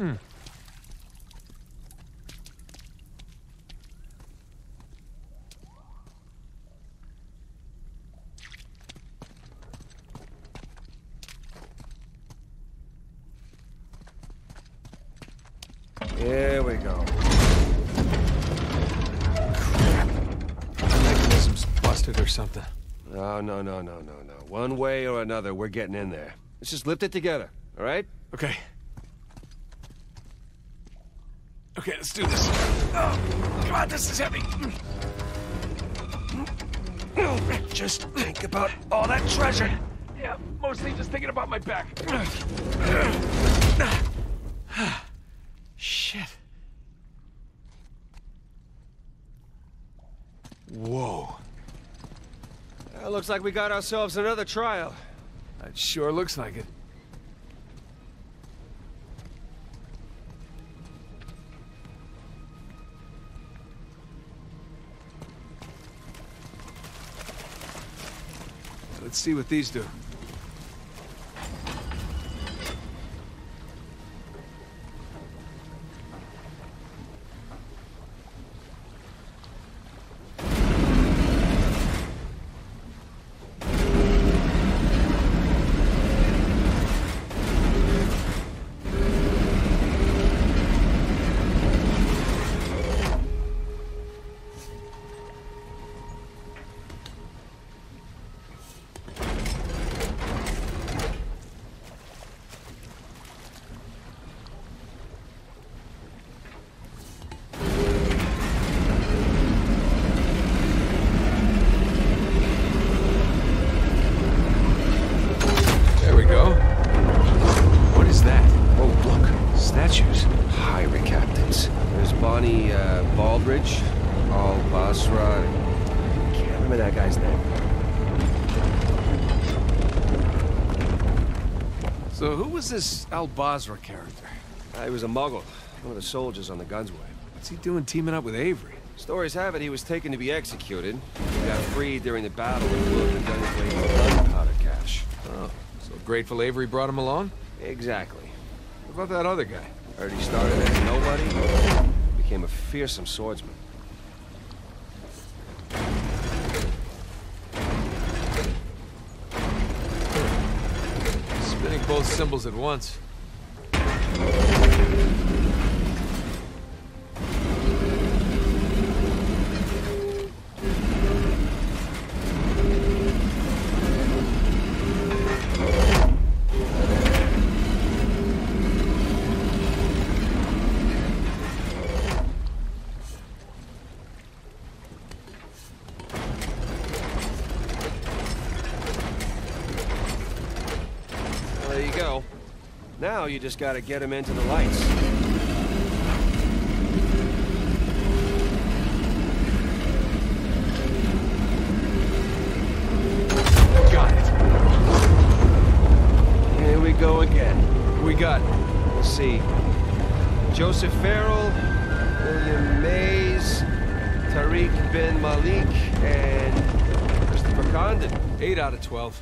Hmm. Here we go. Mechanism's busted or something. No, no, no, no, no, no. One way or another, we're getting in there. Let's just lift it together, all right? Okay. Okay, let's do this. Oh, come on, this is heavy. Just think about all that treasure. Yeah, mostly just thinking about my back. Shit. Whoa. Well, looks like we got ourselves another trial. That sure looks like it. Let's see what these do. Baldridge, Al Basra. Can't remember that guy's name. So who was this Al Basra character? Uh, he was a Mughal, one of the soldiers on the Gunsway. What's he doing teaming up with Avery? Stories have it he was taken to be executed. He got freed during the battle and Wilk had done his way to the gunpowder cache. Oh, so Grateful Avery brought him along? Exactly. What about that other guy? Heard he started as nobody, became a fearsome swordsman. Spinning both symbols at once. Now you just gotta get him into the lights. Got it. Here we go again. We got Let's see. Joseph Farrell, William Mayes, Tariq bin Malik, and Christopher Condent. 8 out of 12.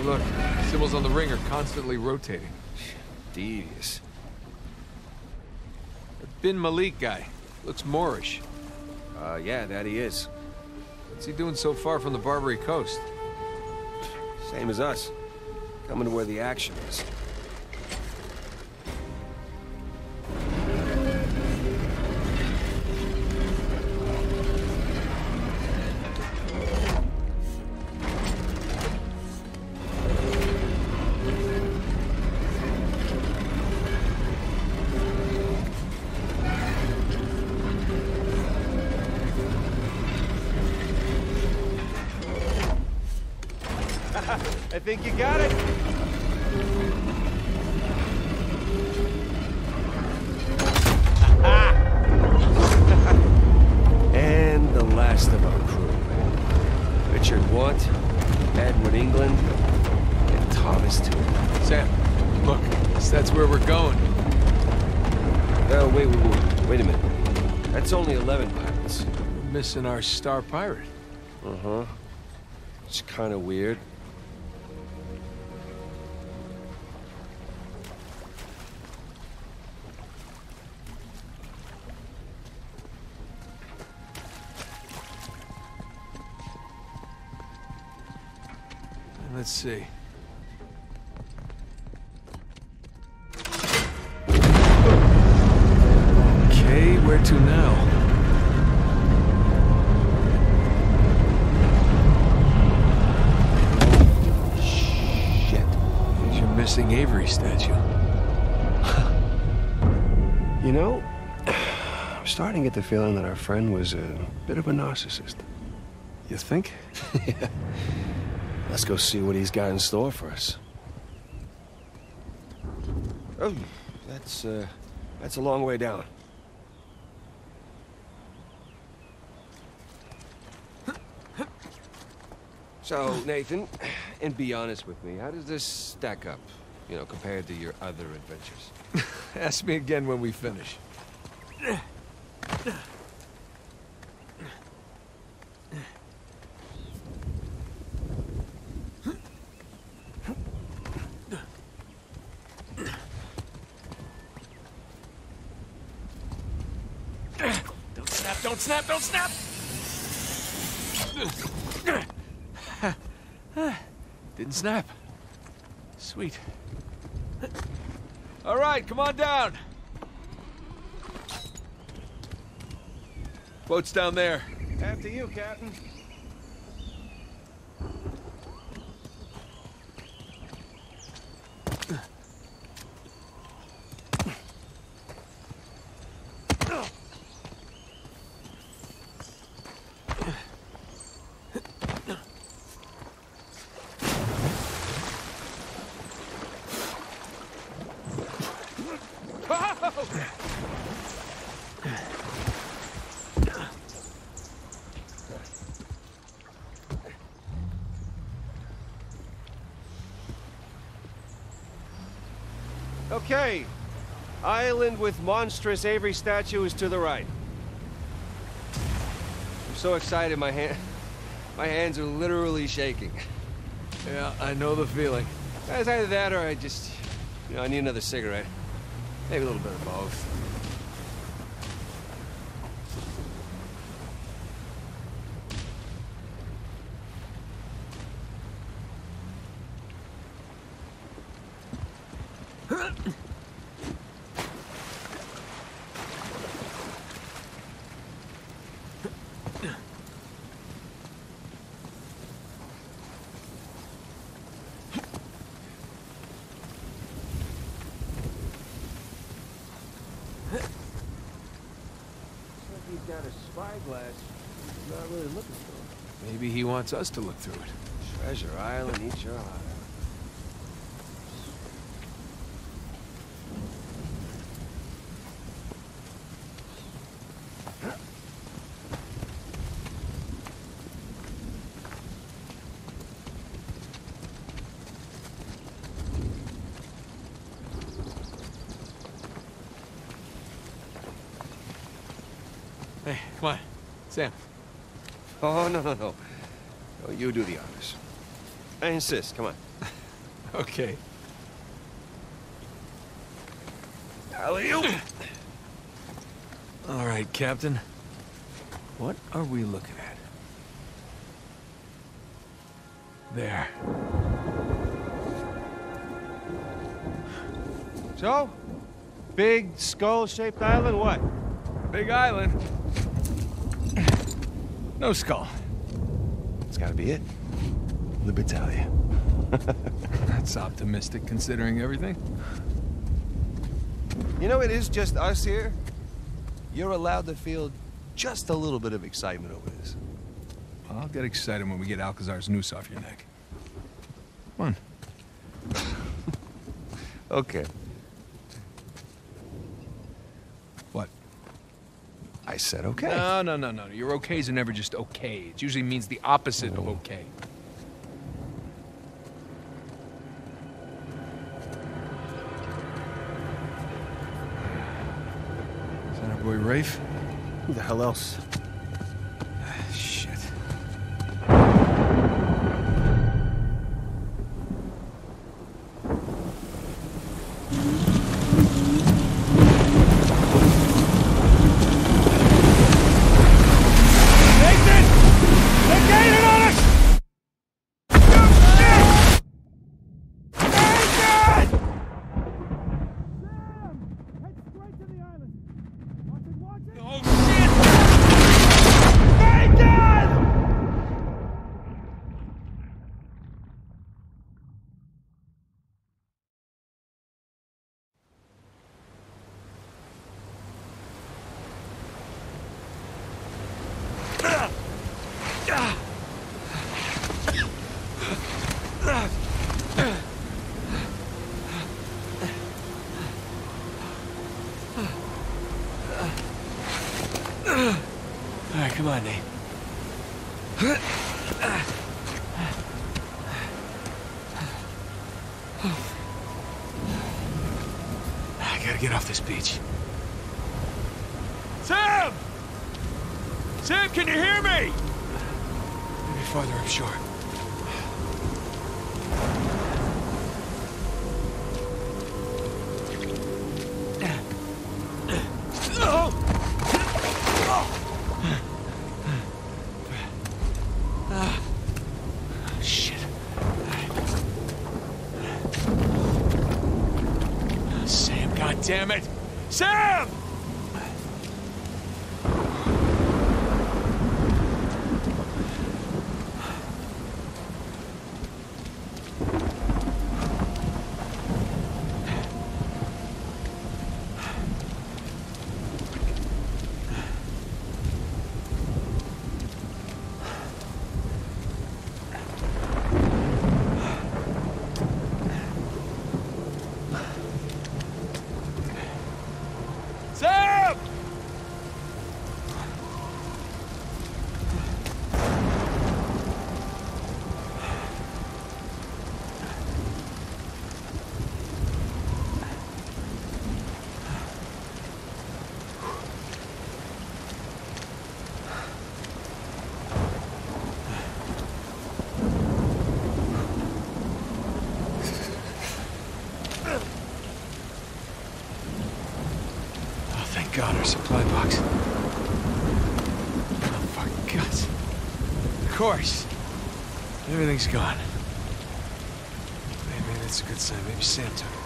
Hey, look. Symbols on the ring are constantly rotating. Devious. The Bin Malik guy. Looks Moorish. Uh, yeah, that he is. What's he doing so far from the Barbary coast? Same as us. Coming to where the action is. I think you got it. and the last of our crew. Richard Want, Edward England, and Thomas. Sam, look. That's where we're going. Oh, wait, wait, wait, wait a minute. That's only 11 pirates. We're missing our star pirate. Uh-huh. It's kind of weird. Let's see. Okay, where to now? Shit. There's your missing Avery statue. You know, I'm starting to get the feeling that our friend was a bit of a narcissist. You think? Let's go see what he's got in store for us. Oh, that's, uh, that's a long way down. So, Nathan, and be honest with me, how does this stack up, you know, compared to your other adventures? Ask me again when we finish. Don't snap, don't snap! Didn't snap. Sweet. All right, come on down. Boat's down there. After you, Captain. Okay. Island with monstrous Avery statue is to the right. I'm so excited, my hand... My hands are literally shaking. Yeah, I know the feeling. It's either that or I just... You know, I need another cigarette. Maybe a little bit of both. He's got a spyglass. He's not really looking for it. Maybe he wants us to look through it. Treasure Island, eat your heart out. Hey, come on. Sam. Oh, no, no, no. No, you do the honors. I insist. Come on. Okay. Alley-oop! All right, Captain. What are we looking at? There. So? Big skull-shaped island, what? Big island. No skull. It's gotta be it. Libertalia. That's optimistic considering everything. You know, it is just us here. You're allowed to feel just a little bit of excitement over this. I'll get excited when we get Alcazar's noose off your neck. Come on. Okay. What? I said okay. No, no, no, no. Your okays are never just okay. It usually means the opposite of okay. Is that our boy Rafe? Who the hell else? All right, come on, Nate. I gotta get off this beach. Sam! Sam, can you hear me? Maybe farther upshore. Shit. Damn it! Sam! Oh, thank God, our supply box. Oh, guts. Of course. Everything's gone. Maybe that's a good sign. Maybe Sam took it.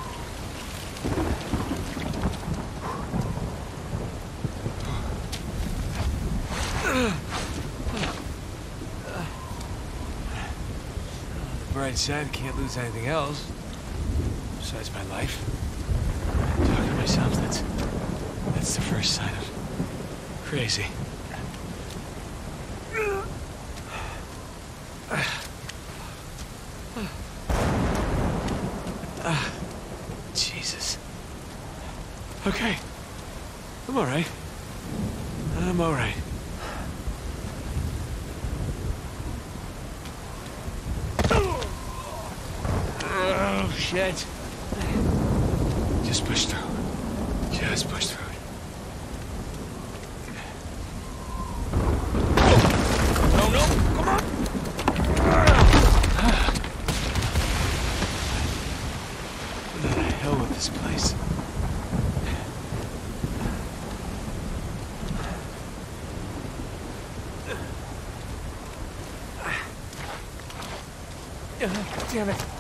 Bright side, can't lose anything else. Besides my life. Talking to myself, that's... That's the first sign of... crazy. Jesus. Okay. I'm all right. I'm all right. Oh, shit. Just push through. Just push through it. No, no, come on. What the hell with this place? Damn it.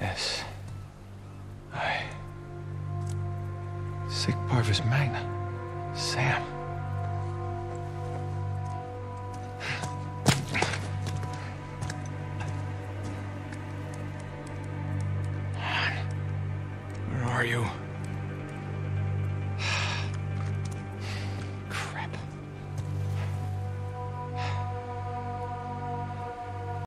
S. I. Sic Parvis Magna. Sam.